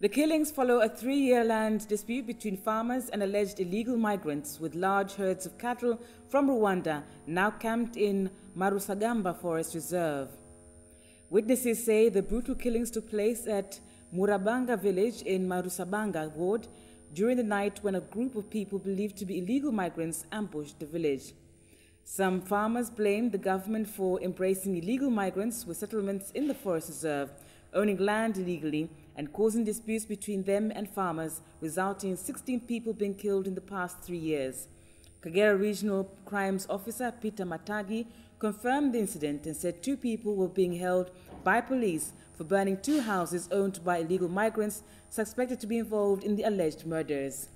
The killings follow a three-year land dispute between farmers and alleged illegal migrants with large herds of cattle from Rwanda now camped in Marusagamba Forest Reserve. Witnesses say the brutal killings took place at Murabanga village in Marusabanga ward during the night when a group of people believed to be illegal migrants ambushed the village. Some farmers blamed the government for embracing illegal migrants with settlements in the forest reserve owning land illegally and causing disputes between them and farmers, resulting in 16 people being killed in the past three years. Kagera Regional Crimes Officer Peter Matagi confirmed the incident and said two people were being held by police for burning two houses owned by illegal migrants suspected to be involved in the alleged murders.